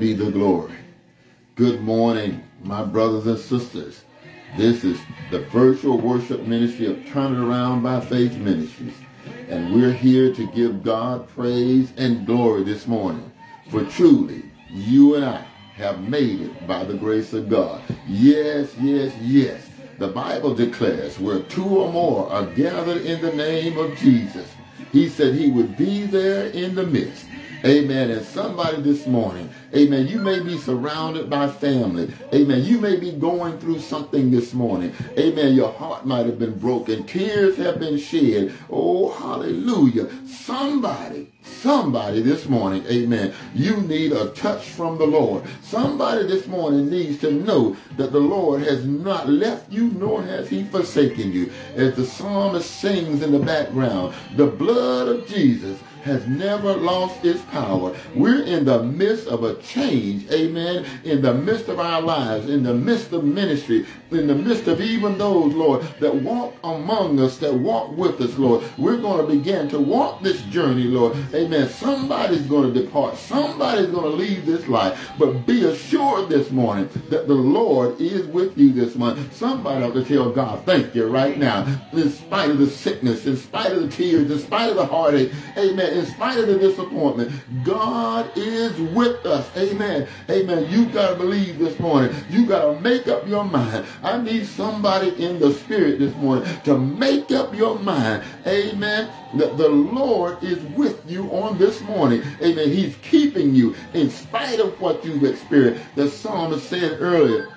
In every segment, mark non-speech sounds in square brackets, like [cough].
Be the glory. Good morning, my brothers and sisters. This is the virtual worship ministry of Turn It Around by Faith Ministries. And we're here to give God praise and glory this morning. For truly, you and I have made it by the grace of God. Yes, yes, yes. The Bible declares where two or more are gathered in the name of Jesus, he said he would be there in the midst. Amen. And somebody this morning, amen, you may be surrounded by family. Amen. You may be going through something this morning. Amen. Your heart might have been broken. Tears have been shed. Oh, hallelujah. Somebody, somebody this morning, amen, you need a touch from the Lord. Somebody this morning needs to know that the Lord has not left you nor has he forsaken you. As the psalmist sings in the background, the blood of Jesus has never lost its power. We're in the midst of a change, amen, in the midst of our lives, in the midst of ministry, in the midst of even those, Lord, that walk among us, that walk with us, Lord. We're going to begin to walk this journey, Lord. Amen. Somebody's going to depart. Somebody's going to leave this life. But be assured this morning that the Lord is with you this month. Somebody ought to tell God, thank you right now. In spite of the sickness, in spite of the tears, in spite of the heartache, amen in spite of the disappointment, God is with us. Amen. Amen. You got to believe this morning. You got to make up your mind. I need somebody in the spirit this morning to make up your mind. Amen. That the Lord is with you on this morning. Amen. He's keeping you in spite of what you've experienced. The psalmist said earlier,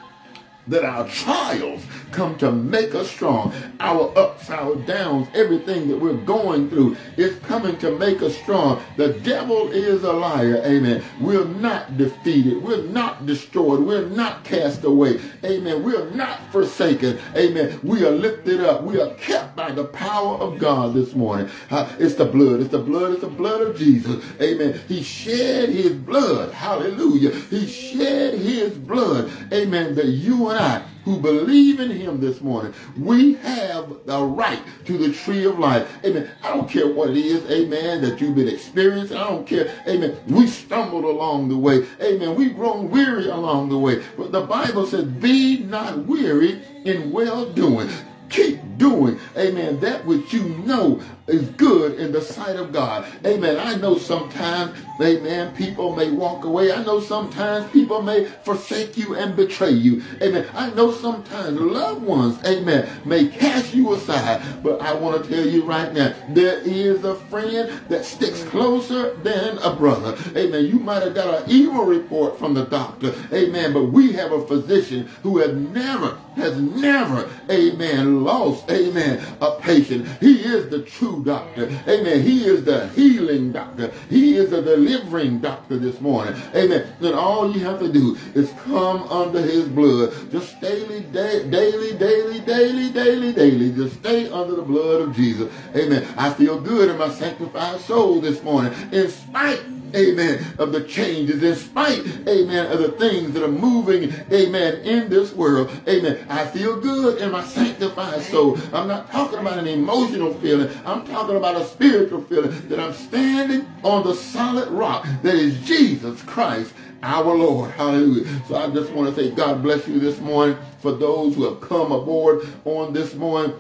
that our trials come to make us strong. Our ups, our downs, everything that we're going through is coming to make us strong. The devil is a liar. Amen. We're not defeated. We're not destroyed. We're not cast away. Amen. We're not forsaken. Amen. We are lifted up. We are kept by the power of God this morning. Uh, it's the blood. It's the blood. It's the blood of Jesus. Amen. He shed his blood. Hallelujah. He shed his blood. Amen. That you and I who believe in him this morning, we have the right to the tree of life. Amen. I don't care what it is, amen, that you've been experiencing. I don't care. Amen. We stumbled along the way. Amen. We've grown weary along the way. But the Bible says, be not weary in well doing. Keep doing, amen, that which you know is good in the sight of God. Amen. I know sometimes, amen, people may walk away. I know sometimes people may forsake you and betray you. Amen. I know sometimes loved ones, amen, may cast you aside. But I want to tell you right now, there is a friend that sticks closer than a brother. Amen. You might have got an evil report from the doctor. Amen. But we have a physician who has never, has never, amen, lost, amen, a patient. He is the true doctor. Amen. He is the healing doctor. He is the delivering doctor this morning. Amen. And all you have to do is come under his blood. Just daily, da- daily, daily, daily, daily, daily. Just stay under the blood of Jesus. Amen. I feel good in my sanctified soul this morning. In spite amen, of the changes, in spite, amen, of the things that are moving, amen, in this world, amen. I feel good in my sanctified soul. I'm not talking about an emotional feeling. I'm talking about a spiritual feeling that I'm standing on the solid rock that is Jesus Christ, our Lord. Hallelujah. So I just want to say God bless you this morning for those who have come aboard on this morning.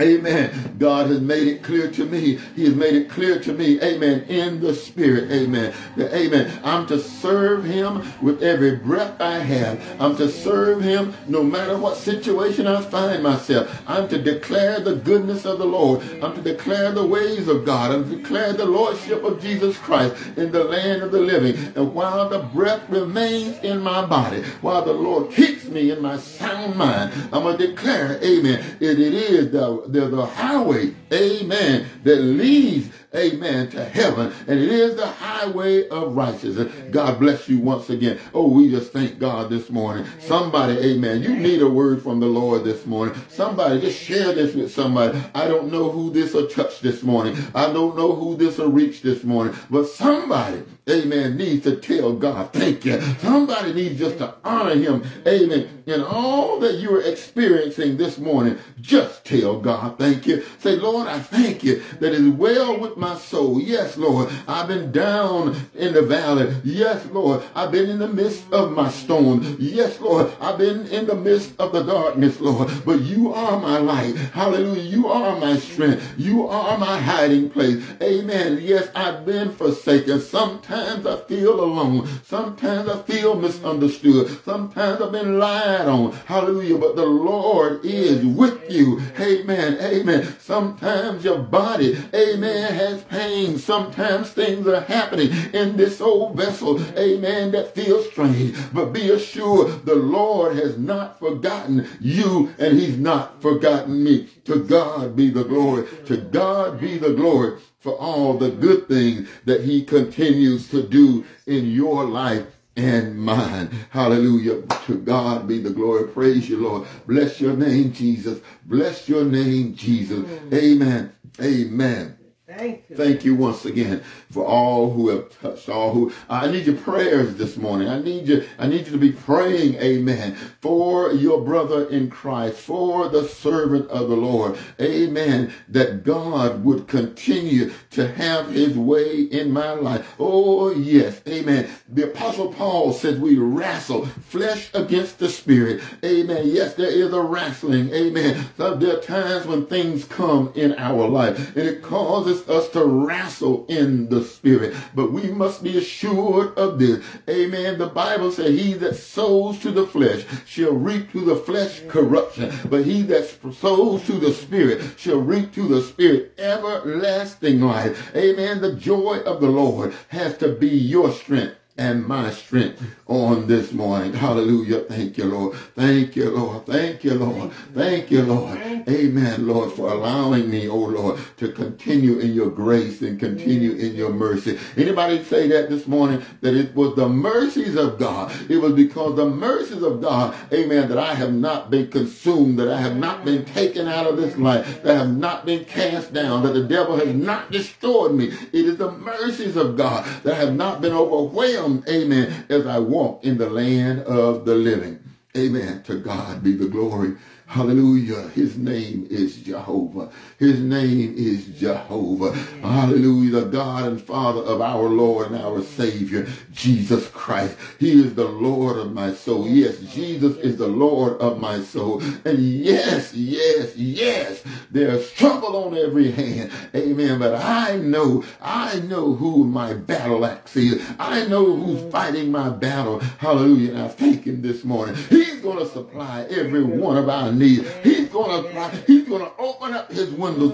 Amen. God has made it clear to me. He has made it clear to me. Amen. In the spirit. Amen. That, amen. I'm to serve him with every breath I have. I'm to serve him no matter what situation I find myself. I'm to declare the goodness of the Lord. I'm to declare the ways of God. I'm to declare the lordship of Jesus Christ in the land of the living. And while the breath remains in my body, while the Lord keeps me in my sound mind, I'm going to declare, amen, it, it is the there's the highway, amen, that leads, amen, to heaven. And it is the highway of righteousness. God bless you once again. Oh, we just thank God this morning. Somebody, amen, you need a word from the Lord this morning. Somebody, just share this with somebody. I don't know who this will touch this morning. I don't know who this will reach this morning. But somebody, amen, needs to tell God, thank you. Somebody needs just to honor him, amen. And all that you are experiencing this morning, just tell God, thank you. Say, Lord, I thank you that is well with my soul. Yes, Lord. I've been down in the valley. Yes, Lord. I've been in the midst of my storm. Yes, Lord. I've been in the midst of the darkness, Lord. But you are my light. Hallelujah. You are my strength. You are my hiding place. Amen. Yes, I've been forsaken. Sometimes I feel alone. Sometimes I feel misunderstood. Sometimes I've been lied on. Hallelujah. But the Lord is with you. Amen. Amen. Sometimes your body, amen, has pain. Sometimes things are happening in this old vessel, amen, that feels strange. But be assured the Lord has not forgotten you and he's not forgotten me. To God be the glory. To God be the glory for all the good things that he continues to do in your life and mine. Hallelujah. To God be the glory. Praise you, Lord. Bless your name, Jesus. Bless your name, Jesus. Amen. Amen. Thank you. Thank you once again for all who have touched, all who I need your prayers this morning. I need you, I need you to be praying, amen, for your brother in Christ, for the servant of the Lord. Amen. That God would continue to have his way in my life. Oh yes, amen. The apostle Paul says we wrestle flesh against the spirit. Amen. Yes, there is a wrestling. Amen. There are times when things come in our life and it causes us to wrestle in the spirit. But we must be assured of this. Amen. The Bible says, He that sows to the flesh shall reap to the flesh corruption. But he that sows to the spirit shall reap to the spirit everlasting life. Amen. The joy of the Lord has to be your strength and my strength on this morning. Hallelujah. Thank you, Lord. Thank you, Lord. Thank you, Lord. Thank you, Lord. Amen, Lord, for allowing me, oh Lord, to continue in your grace and continue in your mercy. Anybody say that this morning? That it was the mercies of God. It was because the mercies of God, amen, that I have not been consumed, that I have not been taken out of this life, that I have not been cast down, that the devil has not destroyed me. It is the mercies of God that have not been overwhelmed amen, as I walk in the land of the living. Amen. To God be the glory. Hallelujah. His name is Jehovah. His name is Jehovah. Hallelujah. The God and Father of our Lord and our Savior, Jesus Christ. He is the Lord of my soul. Yes, Jesus is the Lord of my soul. And yes, yes, yes, there's trouble on every hand. Amen. But I know, I know who my battle axe is. I know who's fighting my battle. Hallelujah. And I thank him this morning. He's going to supply every one of our needs. He's going to he's going to open up his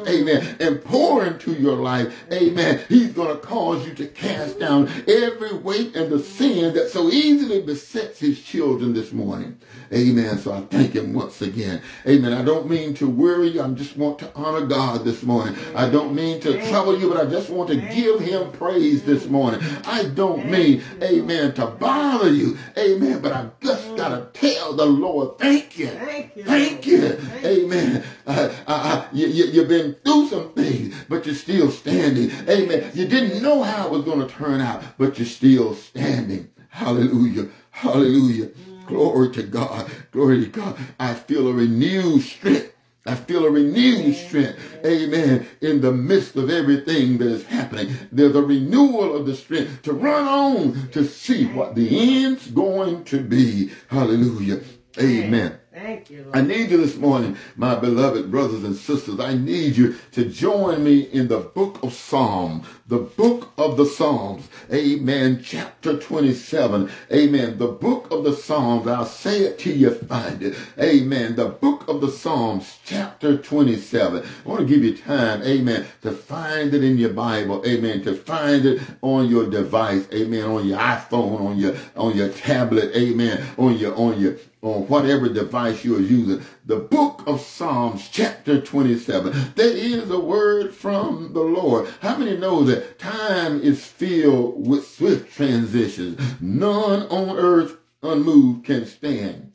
amen, and pour into your life, amen. He's going to cause you to cast down every weight and the sin that so easily besets his children this morning. Amen. So I thank him once again. Amen. I don't mean to worry you. I just want to honor God this morning. I don't mean to trouble you, but I just want to give him praise this morning. I don't mean, amen, to bother you. Amen. But I just got to tell the Lord, thank you. Thank you. Thank you. Amen. Uh, uh, uh, you, you, you've been through some things, but you're still standing. Amen. You didn't know how it was going to turn out, but you're still standing. Hallelujah. Hallelujah. Glory to God. Glory to God. I feel a renewed strength. I feel a renewed strength. Amen. In the midst of everything that is happening, there's a renewal of the strength to run on to see what the end's going to be. Hallelujah. Amen. Thank you. Lord. I need you this morning, my beloved brothers and sisters. I need you to join me in the book of Psalm, the book of the Psalms. Amen. Chapter 27. Amen. The book of the Psalms. I'll say it till you find it. Amen. The book of the Psalms, chapter 27. I want to give you time. Amen. To find it in your Bible. Amen. To find it on your device. Amen. On your iPhone, on your, on your tablet. Amen. On your, on your, on whatever device you are using. The book of Psalms, chapter 27. There is a word from the Lord. How many know that time is filled with swift transitions? None on earth unmoved can stand.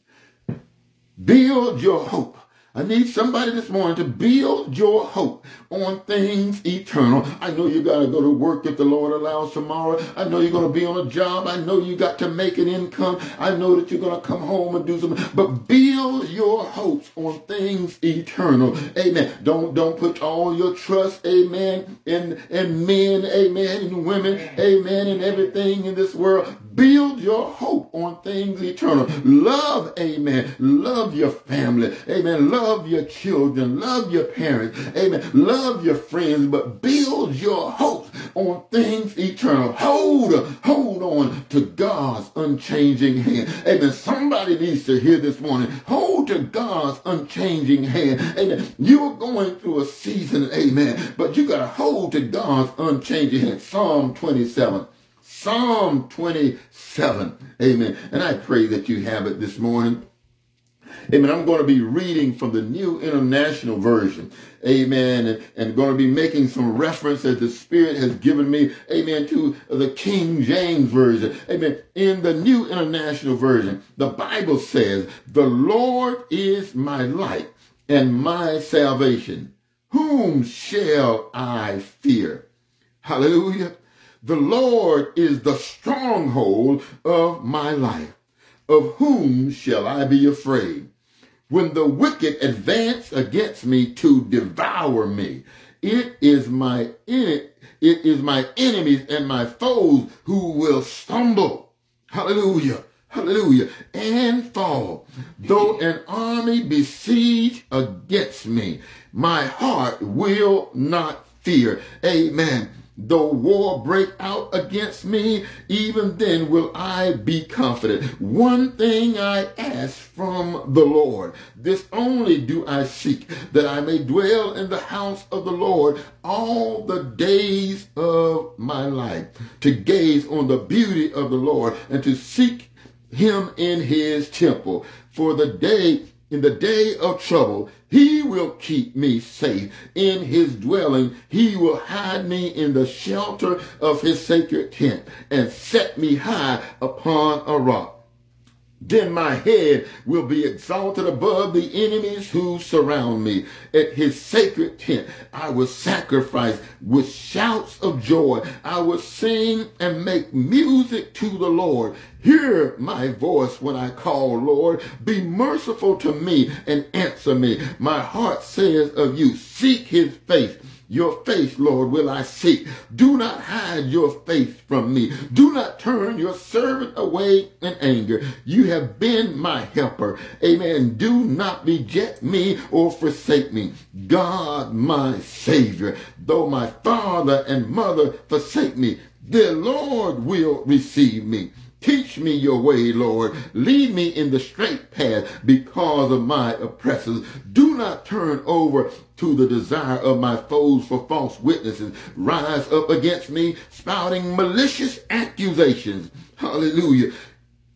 Build your hope I need somebody this morning to build your hope on things eternal. I know you got to go to work if the Lord allows tomorrow. I know you're going to be on a job. I know you got to make an income. I know that you're going to come home and do something. But build your hopes on things eternal. Amen. Don't don't put all your trust, amen, in in men, amen, and women, amen, and everything in this world. Build your hope on things eternal. Love, amen. Love your family. Amen. Love your children. Love your parents. Amen. Love your friends, but build your hopes on things eternal. Hold, hold on to God's unchanging hand. Amen. Somebody needs to hear this morning. Hold to God's unchanging hand. Amen. You're going through a season, amen, but you got to hold to God's unchanging hand. Psalm 27. Psalm 27. Amen. And I pray that you have it this morning. Amen. I'm going to be reading from the New International Version. Amen. And, and going to be making some reference as the Spirit has given me. Amen. To the King James Version. Amen. In the New International Version, the Bible says, The Lord is my light and my salvation. Whom shall I fear? Hallelujah. The Lord is the stronghold of my life. Of whom shall I be afraid? When the wicked advance against me to devour me, it is my it is my enemies and my foes who will stumble. Hallelujah. Hallelujah. And fall. Though an army besiege against me, my heart will not fear. Amen. Though war break out against me, even then will I be confident. One thing I ask from the Lord, this only do I seek, that I may dwell in the house of the Lord all the days of my life, to gaze on the beauty of the Lord and to seek him in his temple. For the day in the day of trouble, he will keep me safe in his dwelling. He will hide me in the shelter of his sacred tent and set me high upon a rock. Then my head will be exalted above the enemies who surround me. At his sacred tent, I will sacrifice with shouts of joy. I will sing and make music to the Lord. Hear my voice when I call, Lord. Be merciful to me and answer me. My heart says of you, seek his face. Your face, Lord, will I seek. Do not hide your face from me. Do not turn your servant away in anger. You have been my helper. Amen. Do not reject me or forsake me. God, my Savior, though my father and mother forsake me, the Lord will receive me. Teach me your way, Lord. Lead me in the straight path because of my oppressors. Do not turn over to the desire of my foes for false witnesses. Rise up against me, spouting malicious accusations. Hallelujah.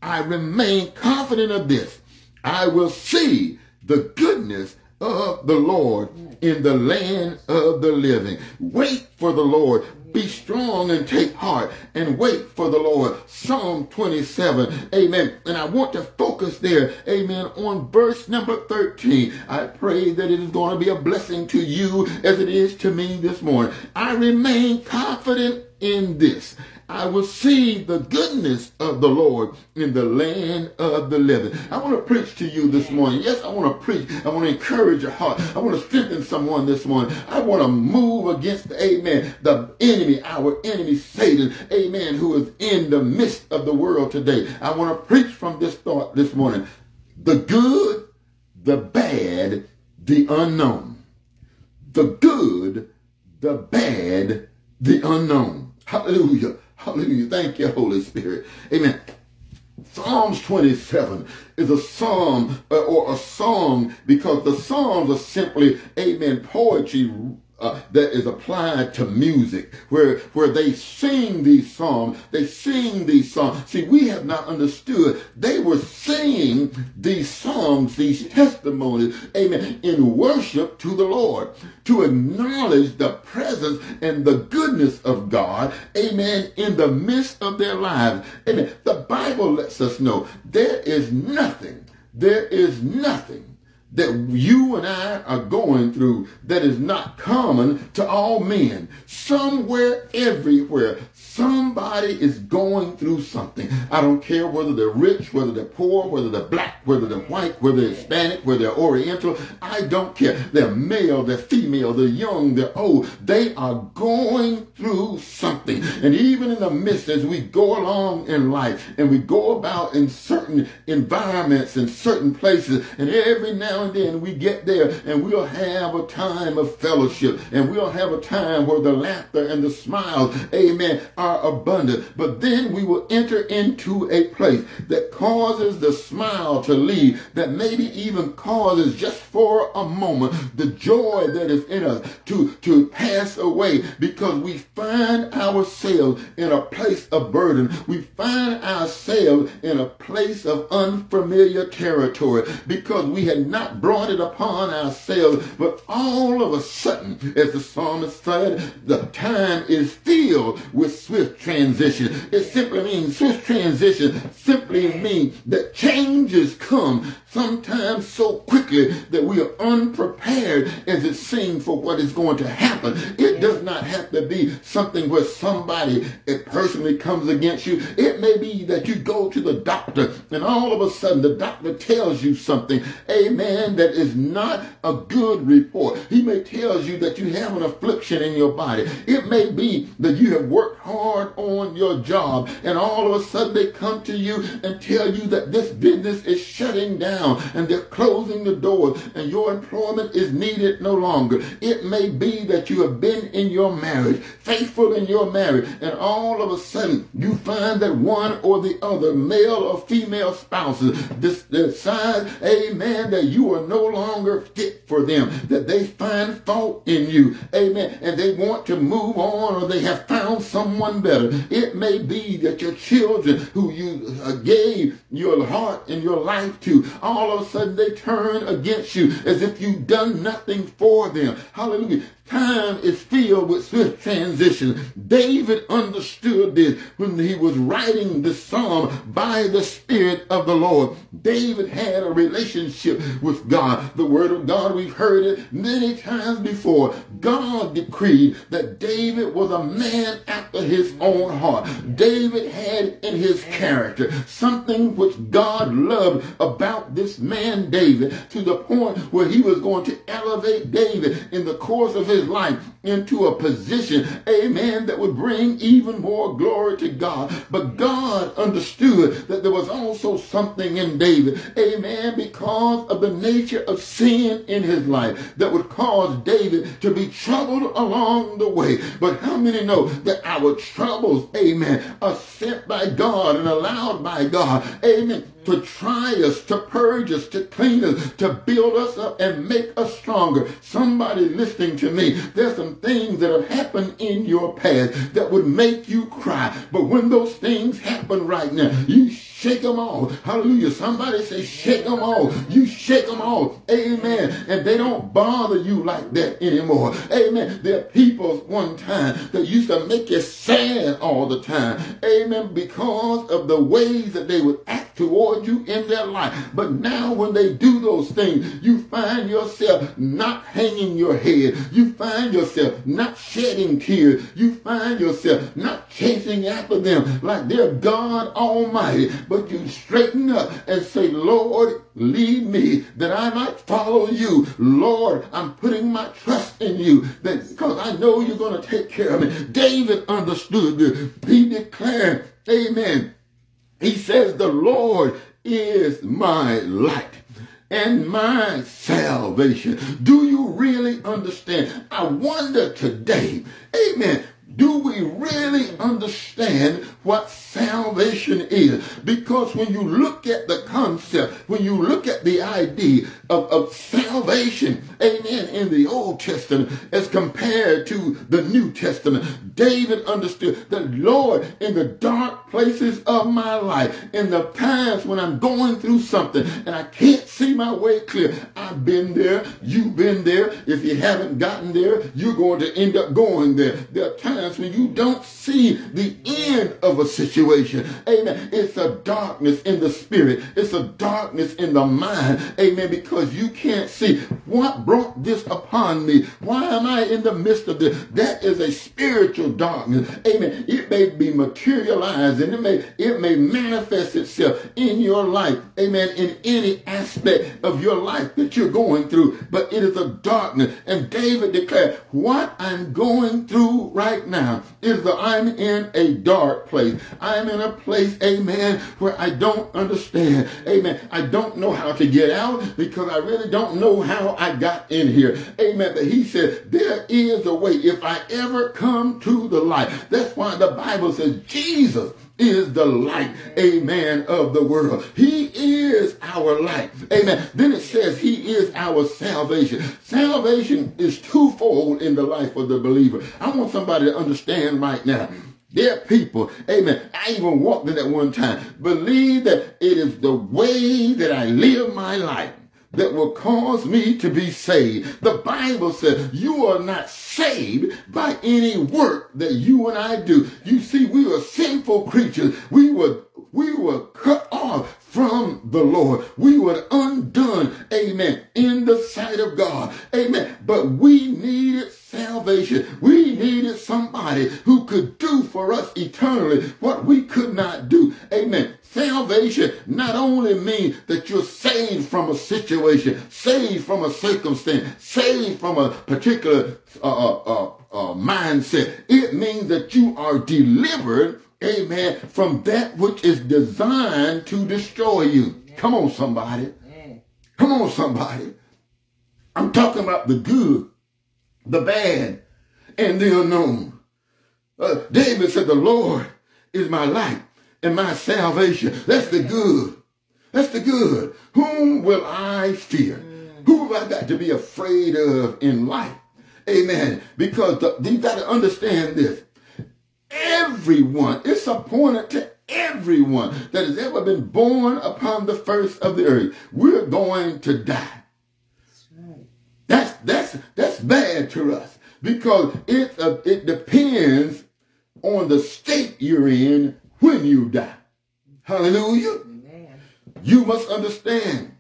I remain confident of this. I will see the goodness of the Lord in the land of the living. Wait for the Lord. Be strong and take heart and wait for the Lord. Psalm 27. Amen. And I want to focus there. Amen. On verse number 13. I pray that it is going to be a blessing to you as it is to me this morning. I remain confident in this I will see the goodness of the Lord in the land of the living. I want to preach to you this morning. Yes, I want to preach. I want to encourage your heart. I want to strengthen someone this morning. I want to move against, amen, the enemy, our enemy, Satan, amen, who is in the midst of the world today. I want to preach from this thought this morning. The good, the bad, the unknown. The good, the bad, the unknown. Hallelujah. Hallelujah. Thank you, Holy Spirit. Amen. Psalms 27 is a psalm uh, or a song because the psalms are simply, amen, poetry uh, that is applied to music, where where they sing these songs, they sing these songs. See, we have not understood. They were singing these songs, these testimonies, amen, in worship to the Lord, to acknowledge the presence and the goodness of God, amen, in the midst of their lives. Amen. The Bible lets us know there is nothing, there is nothing that you and I are going through that is not common to all men. Somewhere, everywhere, somebody is going through something. I don't care whether they're rich, whether they're poor, whether they're black, whether they're white, whether they're Hispanic, whether they're Oriental. I don't care. They're male, they're female, they're young, they're old. They are going through something. And even in the midst, as we go along in life and we go about in certain environments and certain places, and every now and then we get there and we'll have a time of fellowship and we'll have a time where the laughter and the smiles, amen, are abundant. But then we will enter into a place that causes the smile to leave, that maybe even causes just for a moment the joy that is in us to, to pass away because we find ourselves in a place of burden. We find ourselves in a place of unfamiliar territory because we had not brought it upon ourselves. But all of a sudden, as the psalmist said, the time is filled with swift transition. It simply means swift transition simply means that changes come sometimes so quickly that we are unprepared as it seems for what is going to happen. It does not have to be something where somebody it personally comes against you. It may be that you go to the doctor and all of a sudden the doctor tells you something, amen, that is not a good report. He may tell you that you have an affliction in your body. It may be that you have worked hard on your job and all of a sudden they come to you and tell you that this business is shutting down and they're closing the doors and your employment is needed no longer. It may be that you have been in your marriage, faithful in your marriage, and all of a sudden you find that one or the other, male or female spouses, decide, amen, that you are no longer fit for them, that they find fault in you, amen, and they want to move on or they have found someone better. It may be that your children who you uh, gave your heart and your life to, all of a sudden they turn against you as if you've done nothing for them. Hallelujah. Time is filled with swift transition. David understood this when he was writing the psalm by the Spirit of the Lord. David had a relationship with God. The word of God, we've heard it many times before. God decreed that David was a man after his own heart. David had in his character something which God loved about this man David to the point where he was going to elevate David in the course of his his life into a position, amen, that would bring even more glory to God. But God understood that there was also something in David, amen, because of the nature of sin in his life that would cause David to be troubled along the way. But how many know that our troubles, amen, are sent by God and allowed by God, amen, to try us, to purge us, to clean us, to build us up and make us stronger. Somebody listening to me, there's some things that have happened in your past that would make you cry. But when those things happen right now, you shake them off. Hallelujah. Somebody say, shake them off. You shake them off. Amen. And they don't bother you like that anymore. Amen. There are people one time that used to make you sad all the time. Amen. Because of the ways that they would act you in their life. But now when they do those things, you find yourself not hanging your head. You find yourself not shedding tears. You find yourself not chasing after them like they're God Almighty but you straighten up and say, Lord, lead me that I might follow you. Lord, I'm putting my trust in you because I know you're going to take care of me. David understood this. He declared, Amen. He says, The Lord is my light and my salvation. Do you really understand? I wonder today, amen, do we really understand what salvation is? Because when you look at the concept, when you look at the idea of, of salvation, amen, in the Old Testament as compared to the New Testament. David understood the Lord in the dark places of my life, in the times when I'm going through something and I can't see my way clear. I've been there. You've been there. If you haven't gotten there, you're going to end up going there. There are times when you don't see the end of a situation. Amen. It's a darkness in the spirit. It's a darkness in the mind. Amen. Because you can't see what brought this upon me. Why am I in the midst of this? That is a spiritual darkness. Amen. It may be materialized and it may, it may manifest itself in your life. Amen. In any aspect of your life that you're going through. But it is a darkness. And David declared, what I'm going through right now is that I'm in a dark place. I'm in a place, amen, where I don't understand. Amen. I don't know how to get out because I really don't know how I got in here. Amen. But he said, there is a way. If I ever come to the light, that's why the Bible says Jesus is the light, amen, of the world. He is our light, amen. Then it says he is our salvation. Salvation is twofold in the life of the believer. I want somebody to understand right now. There are people, amen. I even walked in at one time, believe that it is the way that I live my life that will cause me to be saved. The Bible says you are not saved by any work that you and I do. You see, we were sinful creatures. We were we were cut off from the Lord. We were undone, amen, in the sight of God. Amen. But we needed salvation. We needed somebody who could do for us eternally what we could not do. Amen. Salvation not only means that you're saved from a situation, saved from a circumstance, saved from a particular uh, uh, uh, uh, mindset. It means that you are delivered, amen, from that which is designed to destroy you. Come on, somebody. Come on, somebody. I'm talking about the good, the bad, and the unknown. Uh, David said, the Lord is my light and my salvation. That's the good. That's the good. Whom will I fear? Who have I got to be afraid of in life? Amen. Because the, you got to understand this. Everyone, it's appointed to everyone that has ever been born upon the first of the earth. We're going to die. That's that's that's bad to us because it uh, it depends on the state you're in when you die. Hallelujah. Amen. You must understand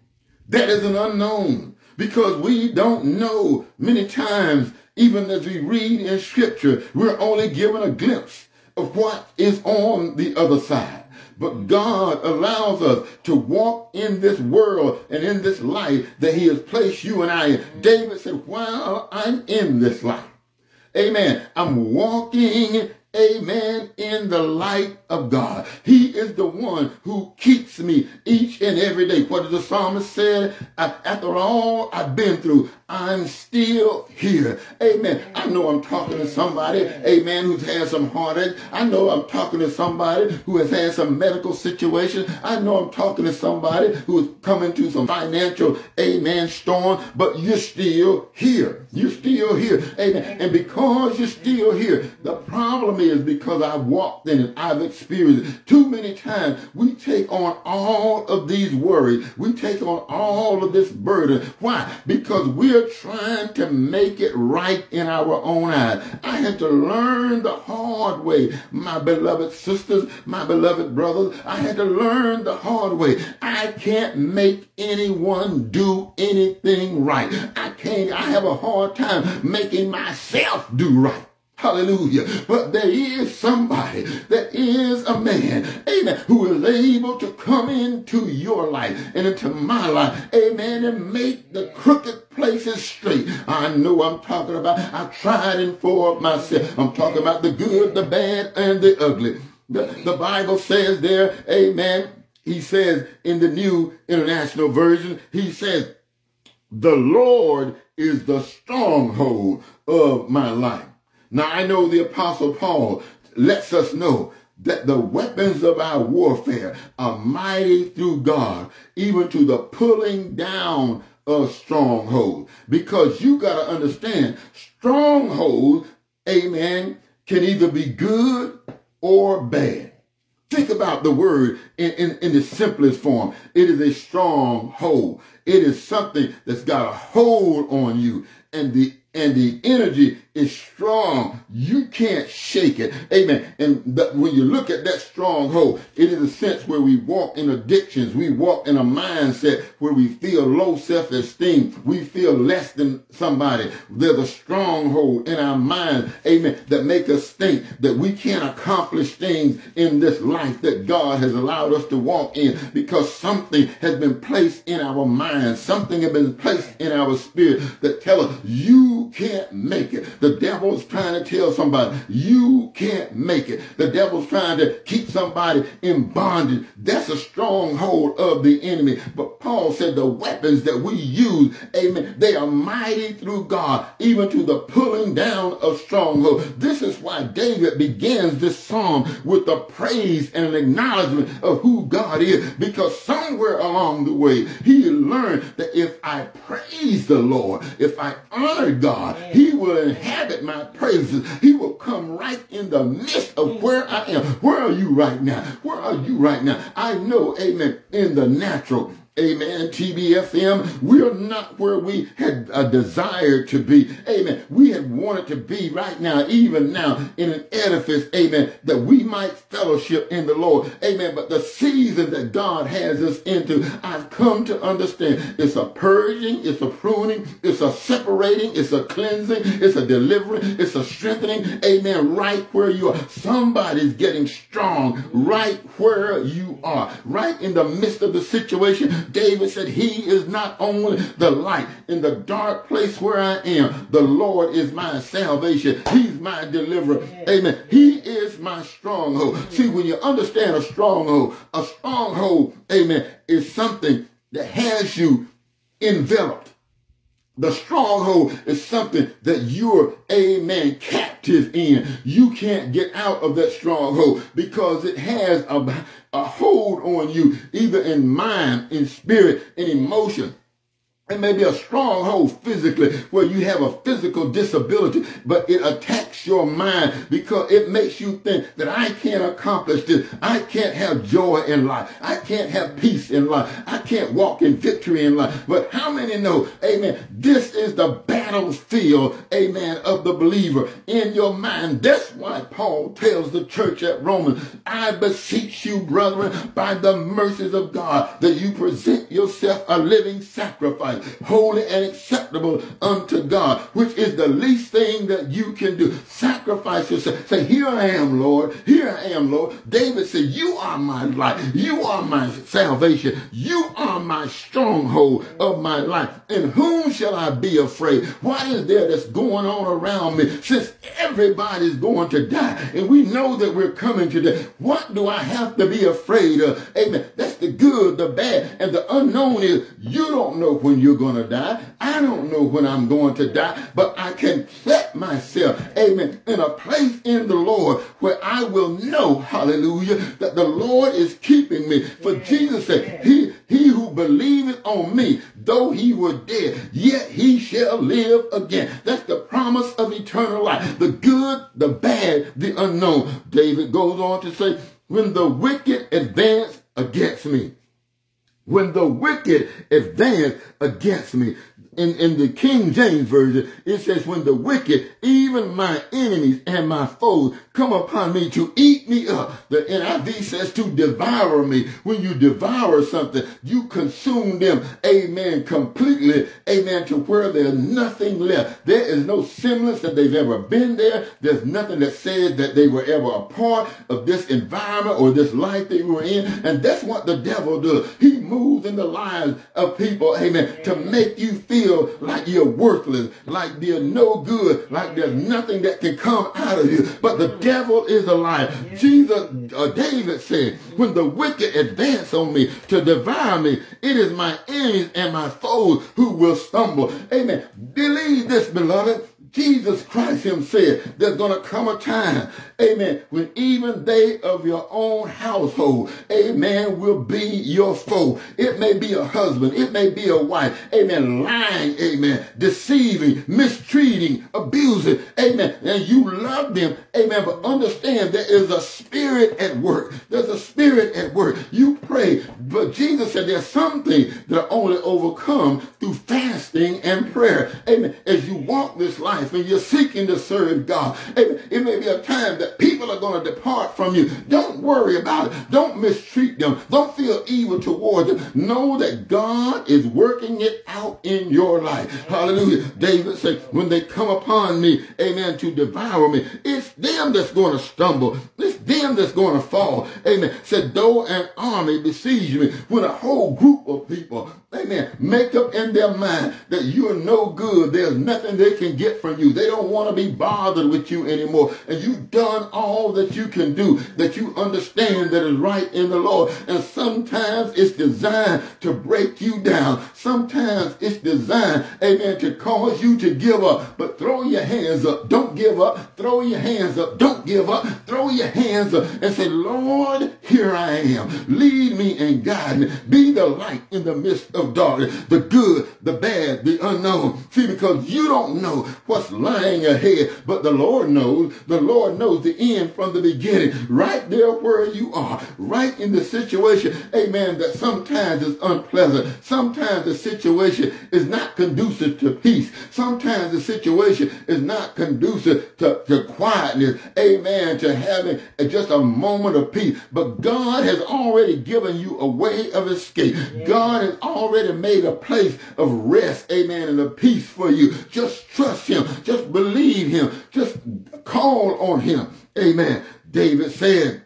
that is an unknown because we don't know many times, even as we read in scripture, we're only given a glimpse of what is on the other side. But God allows us to walk in this world and in this life that he has placed you and I in. David said, while I'm in this life, amen, I'm walking amen, in the light of God. He is the one who keeps me each and every day. What the psalmist said, after all I've been through, I'm still here. Amen. I know I'm talking to somebody, amen, who's had some heartache. I know I'm talking to somebody who has had some medical situation. I know I'm talking to somebody who's coming to some financial, amen, storm, but you're still here. You're still here. Amen. And because you're still here, the problem is because I've walked in it, I've experienced it. Too many times we take on all of these worries. We take on all of this burden. Why? Because we're we're trying to make it right in our own eyes. I had to learn the hard way, my beloved sisters, my beloved brothers. I had to learn the hard way. I can't make anyone do anything right. I can't, I have a hard time making myself do right. Hallelujah. But there is somebody, there is a man, amen, who is able to come into your life and into my life, amen, and make the crooked places straight. I know I'm talking about, I tried and for myself. I'm talking about the good, the bad, and the ugly. The, the Bible says there, amen, he says in the New International Version, he says, the Lord is the stronghold of my life. Now I know the apostle Paul lets us know that the weapons of our warfare are mighty through God, even to the pulling down of strongholds. Because you got to understand, strongholds, amen, can either be good or bad. Think about the word in, in, in the simplest form. It is a stronghold. It is something that's got a hold on you. And the and the energy is strong. You can't shake it. Amen. And the, when you look at that stronghold, it is a sense where we walk in addictions. We walk in a mindset where we feel low self-esteem. We feel less than somebody. There's a stronghold in our mind. Amen. That make us think that we can't accomplish things in this life that God has allowed us to walk in because something has been placed in our mind. Something has been placed in our spirit that tell us you can't make it. The devil's trying to tell somebody, you can't make it. The devil's trying to keep somebody in bondage. That's a stronghold of the enemy. But Paul said the weapons that we use, amen, they are mighty through God, even to the pulling down of strongholds. This is why David begins this psalm with a praise and an acknowledgement of who God is, because somewhere along the way, he learned that if I praise the Lord, if I honor God, he will inhabit my praises. He will come right in the midst of where I am. Where are you right now? Where are you right now? I know, amen, in the natural, Amen. TBFM, we are not where we had uh, a desire to be. Amen. We had wanted to be right now, even now, in an edifice, amen, that we might fellowship in the Lord. Amen. But the season that God has us into, I've come to understand it's a purging, it's a pruning, it's a separating, it's a cleansing, it's a delivering, it's a strengthening. Amen. Right where you are. Somebody's getting strong right where you are, right in the midst of the situation David said, He is not only the light in the dark place where I am. The Lord is my salvation. He's my deliverer. Amen. He is my stronghold. See, when you understand a stronghold, a stronghold, amen, is something that has you enveloped. The stronghold is something that you're, amen, captive in. You can't get out of that stronghold because it has a, a hold on you, either in mind, in spirit, in emotion. It may be a stronghold physically where you have a physical disability, but it attacks your mind because it makes you think that I can't accomplish this. I can't have joy in life. I can't have peace in life. I can't walk in victory in life. But how many know, amen, this is the battlefield, amen, of the believer in your mind. That's why Paul tells the church at Romans, I beseech you, brethren, by the mercies of God, that you present yourself a living sacrifice holy and acceptable unto God, which is the least thing that you can do. Sacrifice yourself. Say, here I am, Lord. Here I am, Lord. David said, you are my life. You are my salvation. You are my stronghold of my life. In whom shall I be afraid? What is there that's going on around me since everybody's going to die and we know that we're coming to die? What do I have to be afraid of? Amen. That's the good, the bad, and the unknown is you don't know when you're going to die. I don't know when I'm going to die, but I can set myself, amen, in a place in the Lord where I will know, hallelujah, that the Lord is keeping me. For Jesus said, he, he who believeth on me, though he were dead, yet he shall live again. That's the promise of eternal life. The good, the bad, the unknown. David goes on to say, when the wicked advance against me, when the wicked advance against me in, in the King James Version, it says, when the wicked, even my enemies and my foes, come upon me to eat me up. The NIV says to devour me. When you devour something, you consume them, amen, completely, amen, to where there's nothing left. There is no semblance that they've ever been there. There's nothing that says that they were ever a part of this environment or this life they were in. And that's what the devil does. He moves in the lives of people, amen, to make you feel feel like you're worthless, like you're no good, like there's nothing that can come out of you. But the devil is a liar. Jesus, uh, David said, when the wicked advance on me to devour me, it is my enemies and my foes who will stumble. Amen. Believe this, beloved. Jesus Christ himself there's going to come a time, amen, when even they of your own household, amen, will be your foe. It may be a husband, it may be a wife, amen, lying, amen, deceiving, mistreating, abusing, amen, and you love them, amen, but understand there is a spirit at work. There's a spirit at work. You pray, but Jesus said there's something that only overcome through fasting and prayer. Amen. As you walk this life and you're seeking to serve God, amen, it may be a time that people are going to depart from you. Don't worry about it. Don't mistreat them. Don't feel evil towards them. Know that God is working it out in your life. Hallelujah. David said, when they come upon me, amen, to devour me, it's them that's going to stumble. It's them that's going to fall. Amen. Said, though an army besiege me, when a whole group of people Amen. Make up in their mind that you're no good. There's nothing they can get from you. They don't want to be bothered with you anymore. And you've done all that you can do, that you understand that is right in the Lord. And sometimes it's designed to break you down. Sometimes it's designed, amen, to cause you to give up. But throw your hands up. Don't give up. Throw your hands up. Don't give up. Throw your hands up and say, Lord, here I am. Lead me and guide me. Be the light in the midst of darkness, the good, the bad, the unknown. See, because you don't know what's lying ahead, but the Lord knows. The Lord knows the end from the beginning. Right there where you are, right in the situation, amen, that sometimes is unpleasant. Sometimes the situation is not conducive to peace. Sometimes the situation is not conducive to, to quietness. Amen. To having just a moment of peace. But God has already given you a way of escape. God has already already made a place of rest, amen, and a peace for you. Just trust him. Just believe him. Just call on him. Amen. David said,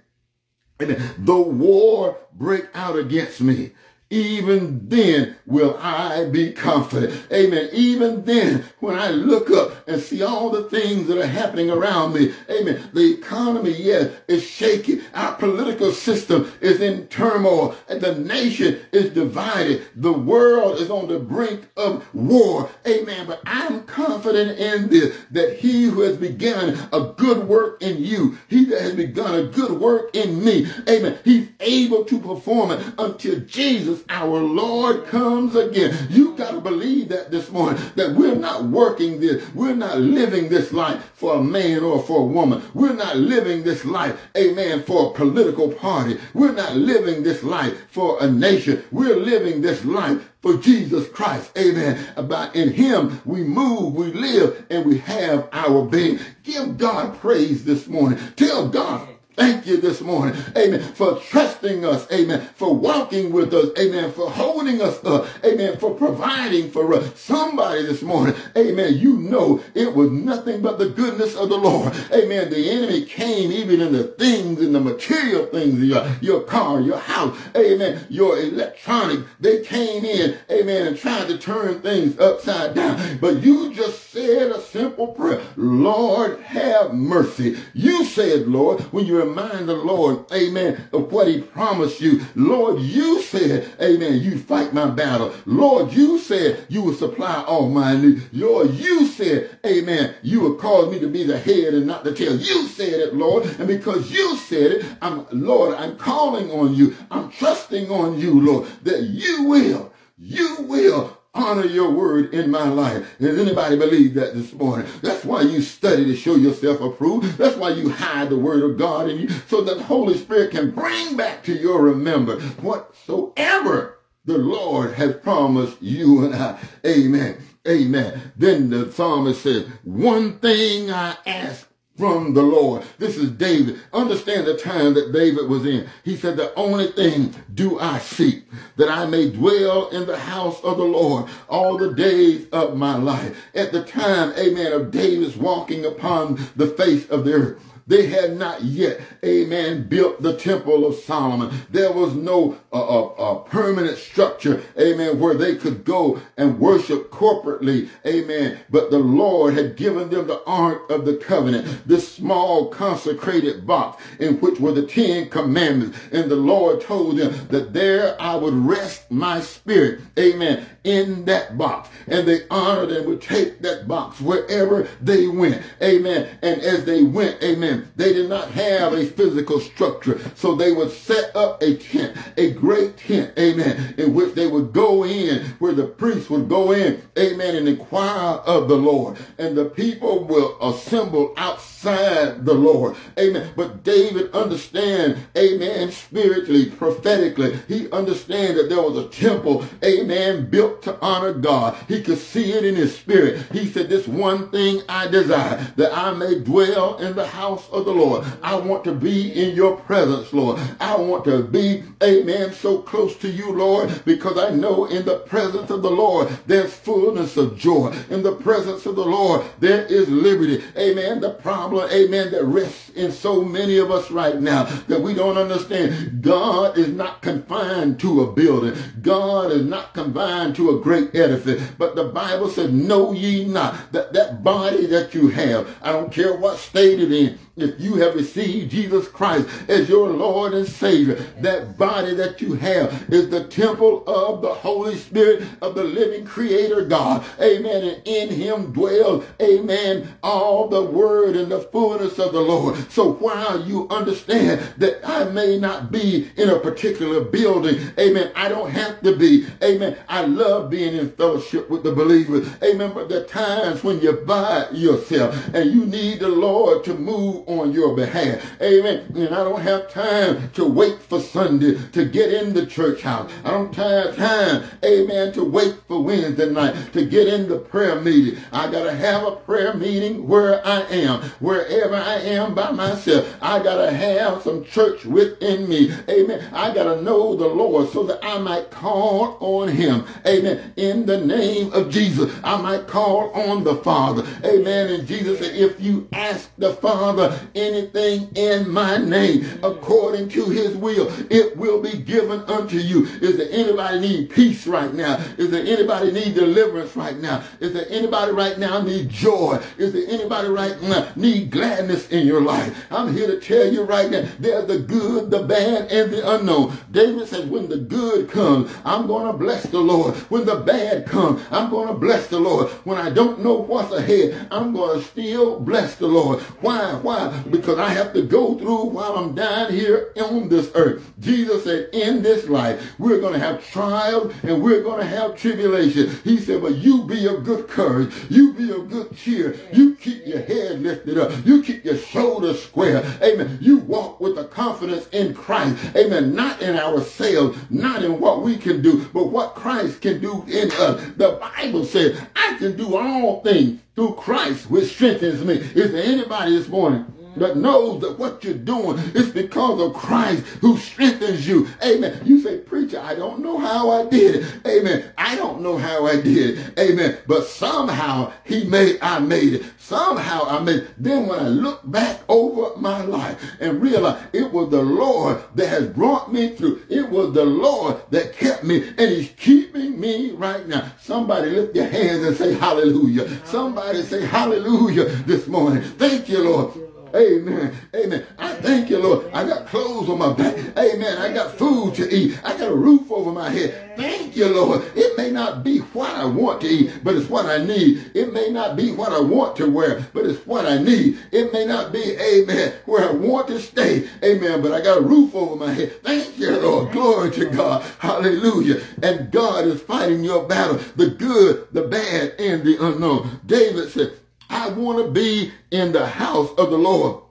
amen, the war break out against me even then will I be confident. Amen. Even then, when I look up and see all the things that are happening around me, amen. The economy, yes, is shaky. Our political system is in turmoil. The nation is divided. The world is on the brink of war. Amen. But I'm confident in this, that he who has begun a good work in you, he that has begun a good work in me, amen. He's able to perform it until Jesus our Lord comes again. You got to believe that this morning, that we're not working this, we're not living this life for a man or for a woman. We're not living this life, amen, for a political party. We're not living this life for a nation. We're living this life for Jesus Christ. Amen. About in him we move, we live, and we have our being. Give God praise this morning. Tell God Thank you this morning, amen, for trusting us, amen, for walking with us, amen, for holding us up, amen, for providing for us. Somebody this morning, amen, you know it was nothing but the goodness of the Lord. Amen. The enemy came even in the things, in the material things, your, your car, your house, amen, your electronics. They came in, amen, and tried to turn things upside down. But you just said a simple prayer. Lord, have mercy. You said, Lord, when you remind the Lord, amen, of what he promised you. Lord, you said, amen, you fight my battle. Lord, you said you will supply all my needs. Lord, you said, amen, you will cause me to be the head and not the tail. You said it, Lord. And because you said it, I'm, Lord, I'm calling on you. I'm trusting on you, Lord, that you will, you will honor your word in my life. Does anybody believe that this morning? That's why you study to show yourself approved. That's why you hide the word of God in you so that the Holy Spirit can bring back to your remembrance whatsoever the Lord has promised you and I. Amen. Amen. Then the psalmist says, one thing I ask from the Lord. This is David. Understand the time that David was in. He said, the only thing do I seek that I may dwell in the house of the Lord all the days of my life. At the time, amen, of David's walking upon the face of the earth, They had not yet, amen, built the temple of Solomon. There was no uh, uh, uh, permanent structure, amen, where they could go and worship corporately, amen. But the Lord had given them the ark of the covenant, this small consecrated box in which were the Ten Commandments. And the Lord told them that there I would rest my spirit, amen, in that box. And they honored and would take that box wherever they went, amen. And as they went, amen, they did not have a physical structure. So they would set up a tent, a great tent, amen, in which they would go in, where the priests would go in, amen, and inquire of the Lord. And the people will assemble outside the Lord, amen. But David understand, amen, spiritually, prophetically, he understand that there was a temple, amen, built to honor God. He could see it in his spirit. He said, this one thing I desire, that I may dwell in the house of the Lord. I want to be in your presence, Lord. I want to be, amen, so close to you, Lord, because I know in the presence of the Lord, there's fullness of joy. In the presence of the Lord, there is liberty. Amen. The problem, amen, that rests in so many of us right now that we don't understand. God is not confined to a building. God is not confined to a great edifice. But the Bible says, know ye not that that body that you have, I don't care what state it in, if you have received Jesus Christ as your Lord and Savior, that body that you have is the temple of the Holy Spirit of the living Creator God. Amen. And in him dwells, amen, all the word and the fullness of the Lord. So while you understand that I may not be in a particular building, amen, I don't have to be. Amen. I love being in fellowship with the believers. Amen. But there are times when you're by yourself and you need the Lord to move on your behalf. Amen. And I don't have time to wait for Sunday to get in the church house. I don't have time, amen, to wait for Wednesday night to get in the prayer meeting. I got to have a prayer meeting where I am, wherever I am by myself. I got to have some church within me. Amen. I got to know the Lord so that I might call on him. Amen. In the name of Jesus, I might call on the Father. Amen. And Jesus said, if you ask the Father anything in my name according to his will, it will be given unto you. Is there anybody need peace right now? Is there anybody need deliverance right now? Is there anybody right now need joy? Is there anybody right now need gladness in your life? I'm here to tell you right now, there's the good, the bad, and the unknown. David said, when the good comes, I'm going to bless the Lord. When the bad comes, I'm going to bless the Lord. When I don't know what's ahead, I'm going to still bless the Lord. Why? Why? Because I have to go through while I'm down here on this earth. Jesus said, in this life, we're going to have trials and we're going to have tribulation. He said, but you be of good courage. You be of good cheer. You keep your head lifted up. You keep your shoulders square. Amen. You walk with the confidence in Christ. Amen. Not in ourselves, not in what we can do, but what Christ can do in us. The Bible says, I can do all things through Christ, which strengthens me. Is there anybody this morning that knows that what you're doing is because of Christ who strengthens you. Amen. You say, preacher, I don't know how I did it. Amen. I don't know how I did it. Amen. But somehow he made, I made it. Somehow I made it. Then when I look back over my life and realize it was the Lord that has brought me through. It was the Lord that kept me and he's keeping me right now. Somebody lift your hands and say hallelujah. Somebody say hallelujah this morning. Thank you, Lord. Amen. Amen. I thank you, Lord. I got clothes on my back. Amen. I got food to eat. I got a roof over my head. Thank you, Lord. It may not be what I want to eat, but it's what I need. It may not be what I want to wear, but it's what I need. It may not be, amen, where I want to stay. Amen. But I got a roof over my head. Thank you, Lord. Glory to God. Hallelujah. And God is fighting your battle. The good, the bad, and the unknown. David said, I want to be in the house of the Lord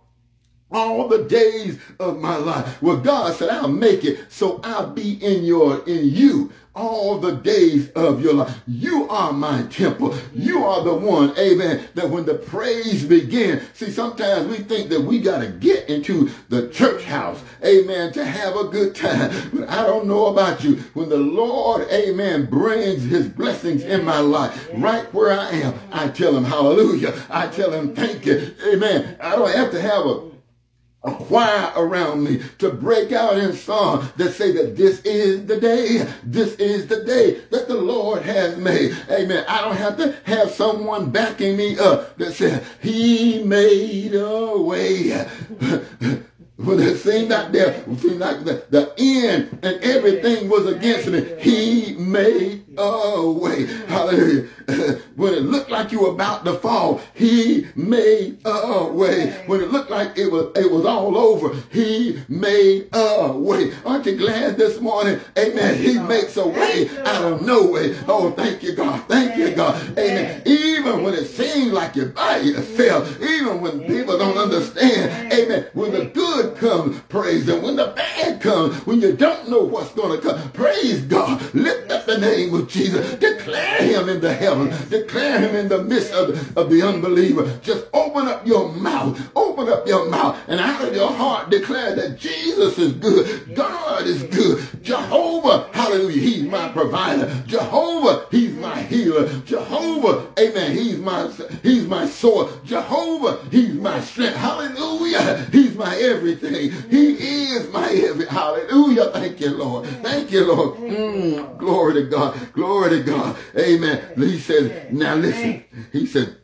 all the days of my life. Well, God said, I'll make it so I'll be in your, in you all the days of your life. You are my temple. You are the one, amen, that when the praise begins, see, sometimes we think that we got to get into the church house, amen, to have a good time. But I don't know about you. When the Lord, amen, brings his blessings in my life, right where I am, I tell him hallelujah. I tell him thank you. Amen. I don't have to have a a choir around me to break out in song that say that this is the day, this is the day that the Lord has made. Amen. I don't have to have someone backing me up that says, he made a way. [laughs] When it seemed like there, seemed like the, the end and everything was against me, he made a way. Hallelujah. [laughs] when it looked like you were about to fall, he made a way. When it looked like it was it was all over, he made a way. Aren't you glad this morning? Amen. He makes a way out of no way. Oh, thank you, God. Thank you, God. Amen. Even when it seems like you're by yourself, even when people don't understand, amen. When the good comes, praise Him. When the bad comes, when you don't know what's going to come, praise God. Lift up the name of Jesus. Declare Him in the heaven. Declare Him in the midst of, of the unbeliever. Just open up your mouth. Open up your mouth and out of your heart declare that Jesus is good. God is good. Jehovah, hallelujah, He's my provider. Jehovah, He's my healer. Jehovah, amen, He's my He's my sword. Jehovah, He's my strength. Hallelujah. He's my everything. He is my everything. Hallelujah. Thank you, Lord. Thank you, Lord. Mm, glory to God. Glory to God. Amen. He says, now listen. He said,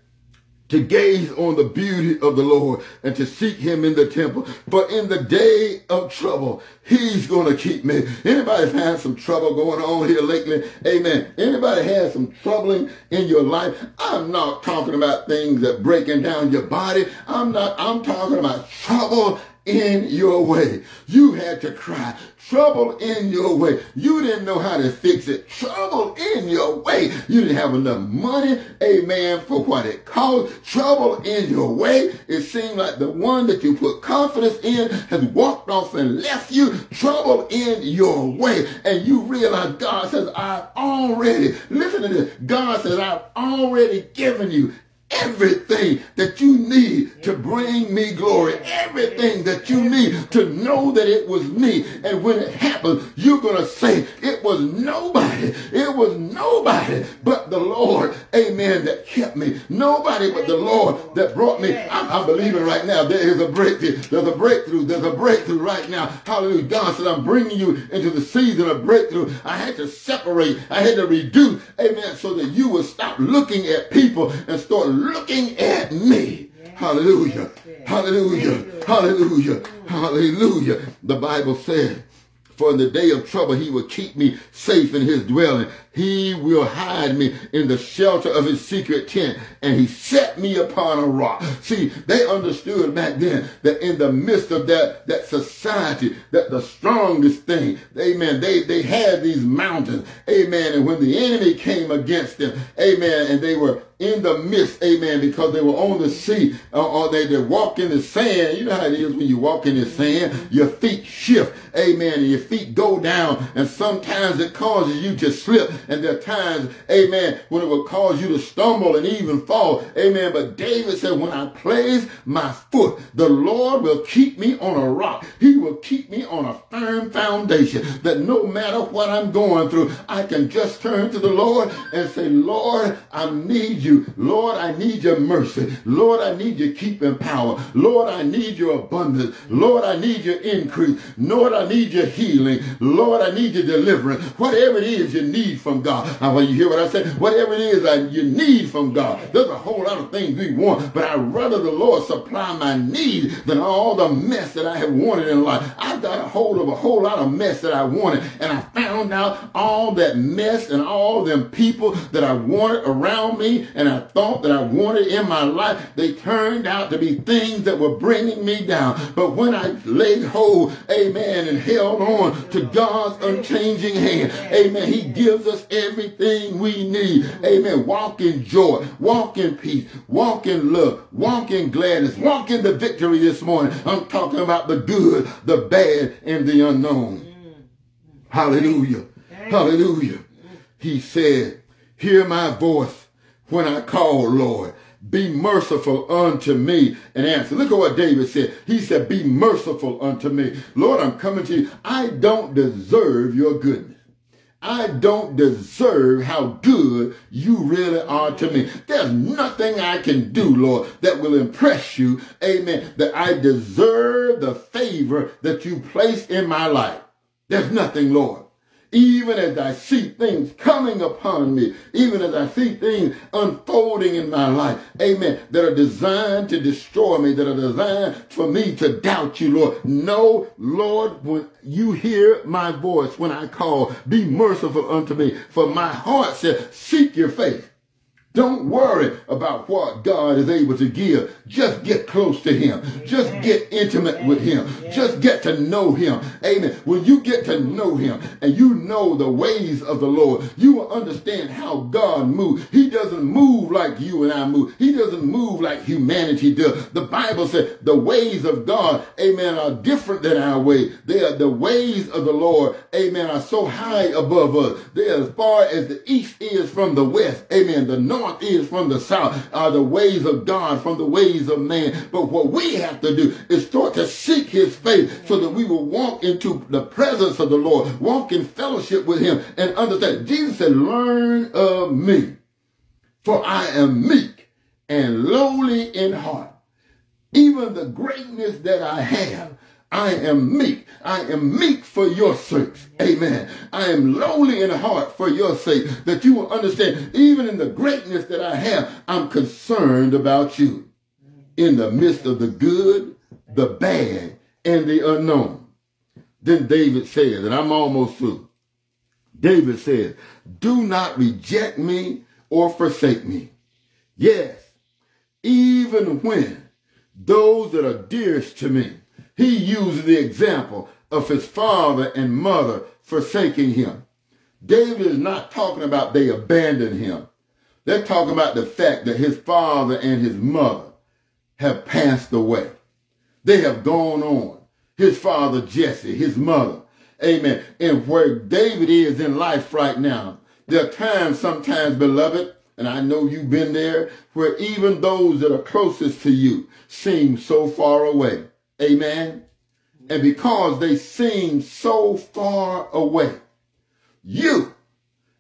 to gaze on the beauty of the Lord and to seek him in the temple. For in the day of trouble, he's going to keep me. Anybody's had some trouble going on here lately? Amen. Anybody had some troubling in your life? I'm not talking about things that breaking down your body. I'm not, I'm talking about trouble in your way. You had to cry. Trouble in your way. You didn't know how to fix it. Trouble in your way. You didn't have enough money, amen, for what it cost. Trouble in your way. It seemed like the one that you put confidence in has walked off and left you. Trouble in your way. And you realize God says, I've already, listen to this. God says, I've already given you everything that you need to bring me glory, everything that you need to know that it was me. And when it happens, you're going to say, it was nobody, it was nobody but the Lord, amen, that kept me. Nobody but the Lord that brought me. I'm, I'm believing right now there is a breakthrough. There's a breakthrough. There's a breakthrough right now. Hallelujah. God said, I'm bringing you into the season of breakthrough. I had to separate. I had to reduce, amen, so that you would stop looking at people and start looking at me. Hallelujah. Hallelujah. Hallelujah. Hallelujah. The Bible says, for in the day of trouble, he will keep me safe in his dwelling. He will hide me in the shelter of his secret tent, and he set me upon a rock. See, they understood back then that in the midst of that, that society, that the strongest thing, amen, they, they had these mountains, amen, and when the enemy came against them, amen, and they were in the midst, amen, because they were on the sea, uh, or they, they walk in the sand. You know how it is when you walk in the sand, your feet shift, amen, and your feet go down, and sometimes it causes you to slip, and there are times, amen, when it will cause you to stumble and even fall. Amen. But David said, when I place my foot, the Lord will keep me on a rock. He will keep me on a firm foundation that no matter what I'm going through, I can just turn to the Lord and say, Lord, I need you. Lord, I need your mercy. Lord, I need your keeping power. Lord, I need your abundance. Lord, I need your increase. Lord, I need your healing. Lord, I need your deliverance. Whatever it is you need from from God. Now, when you hear what I say, whatever it is that you need from God, there's a whole lot of things we want, but I'd rather the Lord supply my need than all the mess that I have wanted in life. I got a hold of a whole lot of mess that I wanted, and I found out all that mess and all them people that I wanted around me and I thought that I wanted in my life, they turned out to be things that were bringing me down. But when I laid hold, amen, and held on to God's unchanging hand, amen, he gives us everything we need. Amen. Walk in joy, walk in peace, walk in love, walk in gladness, walk in the victory this morning. I'm talking about the good, the bad, and the unknown. Hallelujah. Hallelujah. He said, Hear my voice when I call, Lord. Be merciful unto me and answer. Look at what David said. He said, Be merciful unto me. Lord, I'm coming to you. I don't deserve your goodness. I don't deserve how good you really are to me. There's nothing I can do, Lord, that will impress you. Amen. That I deserve the favor that you place in my life. There's nothing, Lord even as I see things coming upon me, even as I see things unfolding in my life, amen, that are designed to destroy me, that are designed for me to doubt you, Lord. No, Lord, when you hear my voice when I call, be merciful unto me, for my heart says, seek your face. Don't worry about what God is able to give. Just get close to Him. Just get intimate with Him. Just get to know Him. Amen. When you get to know Him and you know the ways of the Lord, you will understand how God moves. He doesn't move like you and I move. He doesn't move like humanity does. The Bible says the ways of God, amen, are different than our ways. They are the ways of the Lord, amen, are so high above us. They are as far as the east is from the west. Amen. The north north is from the south, are the ways of God from the ways of man. But what we have to do is start to seek his face so that we will walk into the presence of the Lord, walk in fellowship with him and understand. Jesus said, learn of me, for I am meek and lowly in heart. Even the greatness that I have, I am meek. I am meek for your sakes. Amen. I am lowly in heart for your sake, that you will understand, even in the greatness that I have, I'm concerned about you. In the midst of the good, the bad, and the unknown. Then David says, and I'm almost through. David says, do not reject me or forsake me. Yes, even when those that are dearest to me he used the example of his father and mother forsaking him. David is not talking about they abandoned him. They're talking about the fact that his father and his mother have passed away. They have gone on. His father Jesse, his mother. Amen. And where David is in life right now, there are times sometimes, beloved, and I know you've been there, where even those that are closest to you seem so far away. Amen. And because they seem so far away, you,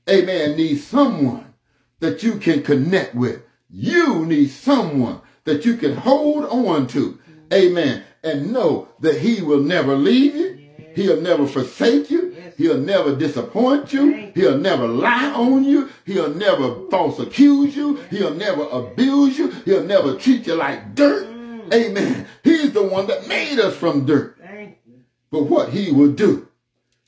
amen, need someone that you can connect with. You need someone that you can hold on to. Amen. And know that he will never leave you. He'll never forsake you. He'll never disappoint you. He'll never lie on you. He'll never false accuse you. He'll never abuse you. He'll never treat you like dirt. Amen. He's the one that made us from dirt. But what he will do,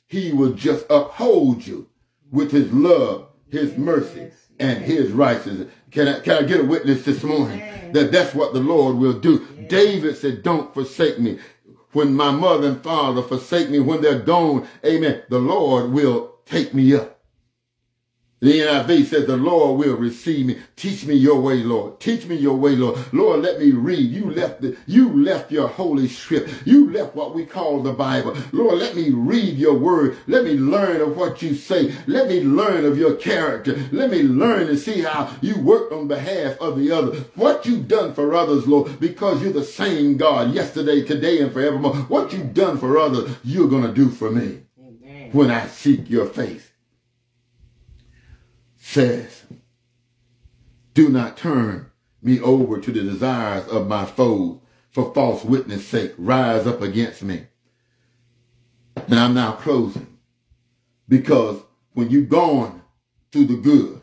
he will just uphold you with his love, his mercy, and his righteousness. Can I, can I get a witness this morning that that's what the Lord will do? David said, don't forsake me. When my mother and father forsake me, when they're gone, amen, the Lord will take me up. The NIV says the Lord will receive me. Teach me your way, Lord. Teach me your way, Lord. Lord, let me read. You left the, you left your holy script. You left what we call the Bible. Lord, let me read your word. Let me learn of what you say. Let me learn of your character. Let me learn and see how you work on behalf of the other. What you've done for others, Lord, because you're the same God yesterday, today, and forevermore. What you've done for others, you're going to do for me Amen. when I seek your face says, Do not turn me over to the desires of my foes for false witness sake. Rise up against me. And I'm now closing because when you're going through the good,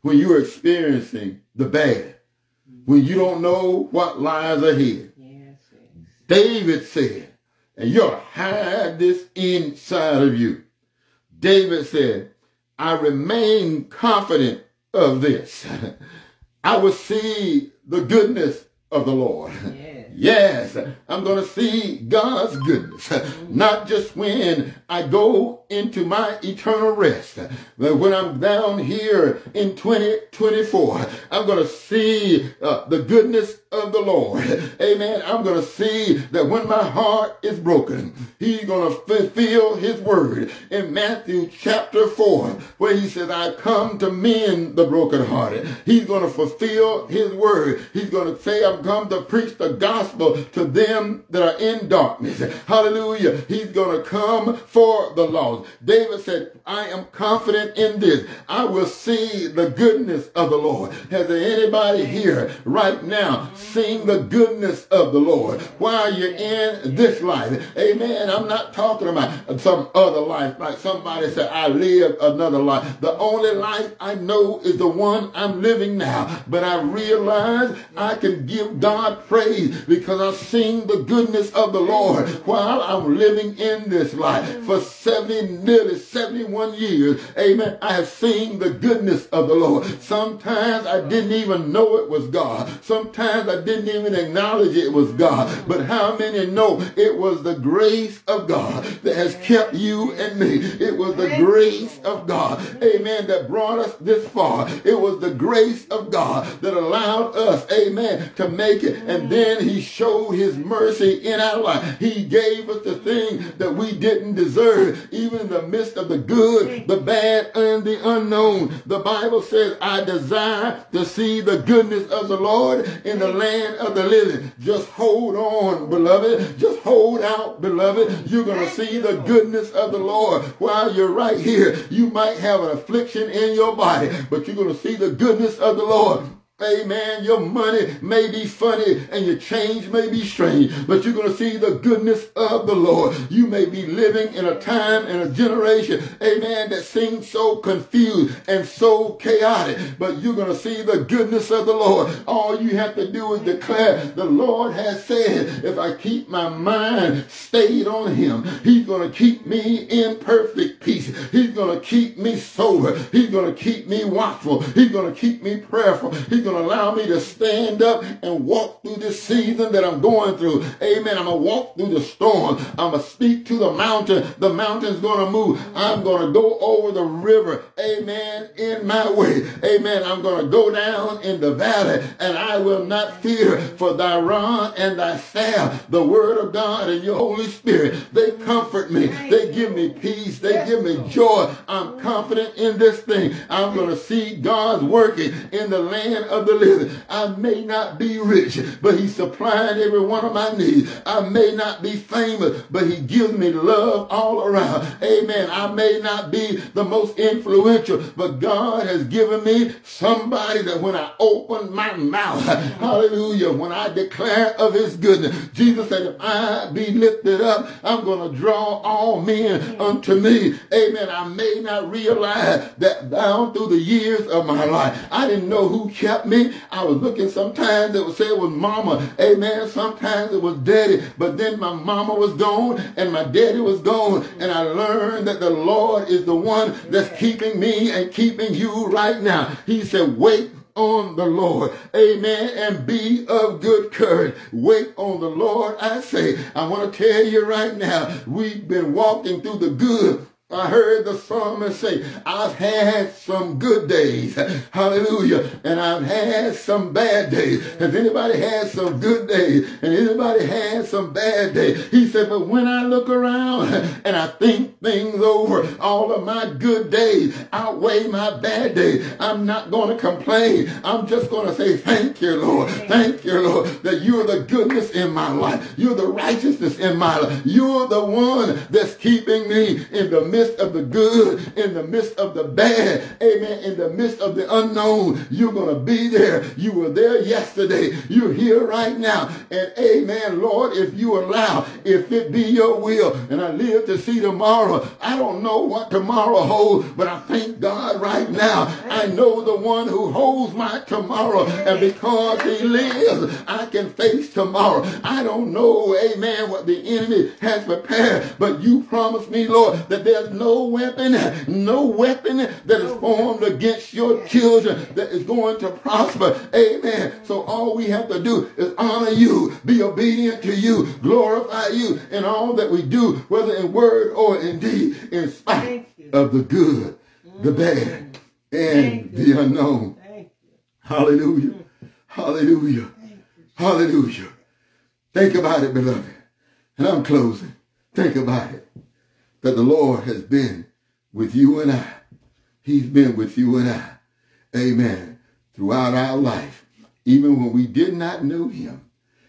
when you're experiencing the bad, when you don't know what lies ahead, David said, and you'll hide this inside of you. David said, I remain confident of this. [laughs] I will see the goodness of the Lord. Yes, [laughs] I'm going to see God's goodness, not just when I go into my eternal rest, but when I'm down here in 2024, I'm going to see uh, the goodness of the Lord. Amen. I'm going to see that when my heart is broken, he's going to fulfill his word in Matthew chapter 4, where he says, I come to mend the brokenhearted. He's going to fulfill his word. He's going to say, gonna come to preach the gospel to them that are in darkness. Hallelujah. He's gonna come for the lost. David said, I am confident in this. I will see the goodness of the Lord. Has there anybody here right now seeing the goodness of the Lord while you're in this life? Amen. I'm not talking about some other life like somebody said, I live another life. The only life I know is the one I'm living now. But I realize I can give God praise because I've seen the goodness of the Lord while I'm living in this life. For 70, nearly 71 years, amen, I have seen the goodness of the Lord. Sometimes I didn't even know it was God. Sometimes I didn't even acknowledge it was God. But how many know it was the grace of God that has kept you and me? It was the grace of God, amen, that brought us this far. It was the grace of God that allowed us, amen, to make it. And then he showed his mercy in our life. He gave us the thing that we didn't deserve, even in the midst of the good, the bad, and the unknown. The Bible says, I desire to see the goodness of the Lord in the land of the living. Just hold on, beloved. Just hold out, beloved. You're going to see the goodness of the Lord while you're right here. You might have an affliction in your body, but you're going to see the goodness of the Lord Amen. Your money may be funny and your change may be strange, but you're going to see the goodness of the Lord. You may be living in a time and a generation, amen, that seems so confused and so chaotic, but you're going to see the goodness of the Lord. All you have to do is declare, the Lord has said, if I keep my mind stayed on him, he's going to keep me in perfect peace. He's going to keep me sober. He's going to keep me watchful. He's going to keep me prayerful. He's going to allow me to stand up and walk through this season that I'm going through. Amen. I'm going to walk through the storm. I'm going to speak to the mountain. The mountain's going to move. I'm going to go over the river. Amen. In my way. Amen. I'm going to go down in the valley and I will not fear for thy rod and thy staff, the word of God and your Holy Spirit. They comfort me. They give me peace. They give me joy. I'm confident in this thing. I'm going to see God's working in the land of of the living. I may not be rich, but he supplied every one of my needs. I may not be famous, but he gives me love all around. Amen. I may not be the most influential, but God has given me somebody that when I open my mouth, [laughs] hallelujah, when I declare of his goodness, Jesus said, if I be lifted up, I'm going to draw all men unto me. Amen. I may not realize that down through the years of my life, I didn't know who kept me. I was looking sometimes it would say it was mama. Amen. Sometimes it was daddy. But then my mama was gone and my daddy was gone. And I learned that the Lord is the one that's keeping me and keeping you right now. He said, wait on the Lord. Amen. And be of good courage. Wait on the Lord, I say. I want to tell you right now, we've been walking through the good I heard the psalmist say, I've had some good days. Hallelujah. And I've had some bad days. Has anybody had some good days? And anybody had some bad days? He said, but when I look around and I think things over, all of my good days outweigh my bad days. I'm not going to complain. I'm just going to say, thank you, Lord. Thank you, Lord, that you're the goodness in my life. You're the righteousness in my life. You're the one that's keeping me in the midst midst of the good, in the midst of the bad, amen, in the midst of the unknown, you're going to be there. You were there yesterday. You're here right now. And amen, Lord, if you allow, if it be your will, and I live to see tomorrow, I don't know what tomorrow holds, but I thank God right now. I know the one who holds my tomorrow. And because he lives, I can face tomorrow. I don't know, amen, what the enemy has prepared, but you promised me, Lord, that there's no weapon, no weapon that is formed against your children that is going to prosper. Amen. So all we have to do is honor you, be obedient to you, glorify you in all that we do, whether in word or in deed, in spite of the good, the bad, and the unknown. Hallelujah. Hallelujah. Hallelujah. Think about it, beloved. And I'm closing. Think about it that the Lord has been with you and I. He's been with you and I. Amen. Throughout our life. even when we did not know him,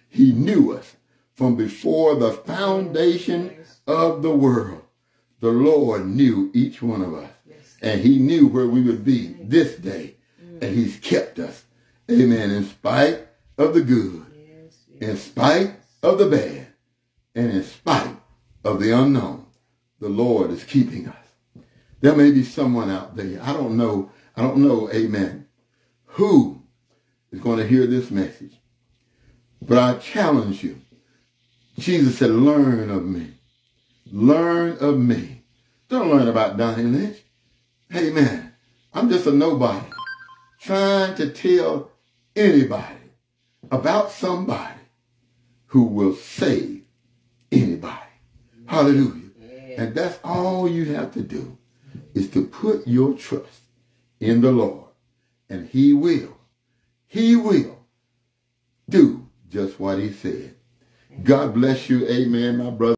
he knew us from before the foundation of the world. The Lord knew each one of us. And he knew where we would be this day. And he's kept us. Amen. In spite of the good, in spite of the bad, and in spite of the unknown, the Lord is keeping us. There may be someone out there. I don't know. I don't know. Amen. Who is going to hear this message? But I challenge you. Jesus said, learn of me. Learn of me. Don't learn about Donny Lynch. Hey, man, I'm just a nobody trying to tell anybody about somebody who will save anybody. Hallelujah. And that's all you have to do is to put your trust in the Lord. And he will, he will do just what he said. God bless you. Amen, my brother.